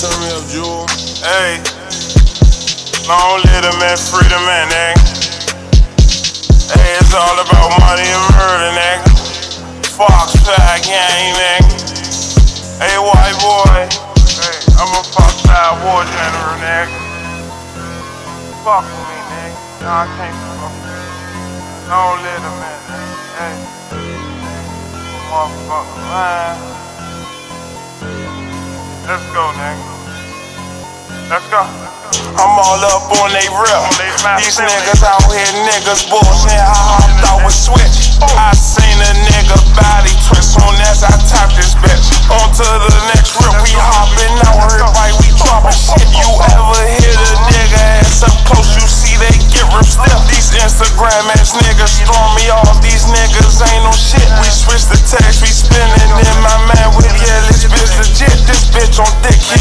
turn me up, Jewel. Hey, long live man, freedom, man, nigga. Hey, it's all about money and murder, nigga. Fox Pack gang, nigga. Hey, white boy. Hey, I'm a Fox Pack war general, nigga. Fuck with me, nigga. Nah, I can't fuck with you. Long live man, nigga. Hey, motherfucker, man. Let's go, nigga. Let's go. I'm all up on they rip. These niggas out here, niggas bullshit. I hopped out with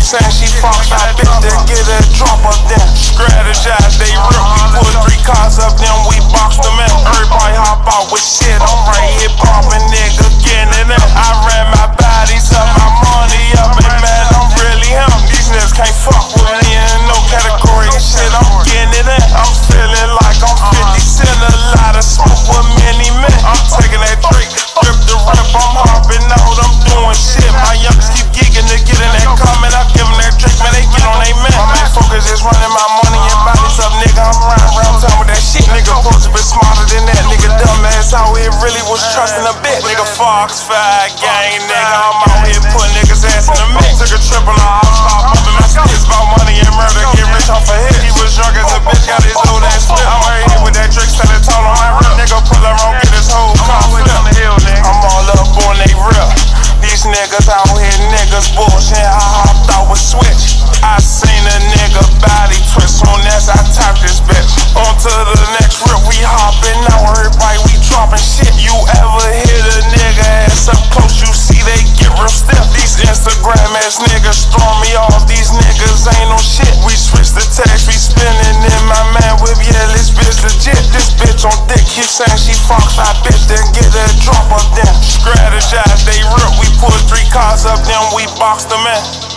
she fucks. I bitch to get a drop up then. Strategize, they rip. We put three cars up, then we box them in. Everybody hop out with shit. I'm right here popping nigga, getting it. I ran my bodies up, my money up, and man, I'm really him. These niggas can't fuck with me in no category shit. I'm getting it in. I'm feeling like I'm 50 cent, a lot of smoke with many men. I'm taking here really was trusting a bit. Nigga Fox Five gang, nigga. I'm out here putting niggas ass in the mix. Took a trip on the hop stop, bumping my skits about money and murder. Get rich off a hit. He was drunk as a bitch, got his old ass flip. I'm right here with that Drake, standing tall on my rip. Nigga pull around, get his whole car flip. I'm all up on they rip. These niggas out here, niggas bullshit. She. I bitch, then get a drop up then. Strategize, they rip. We put three cars up, then we box them in.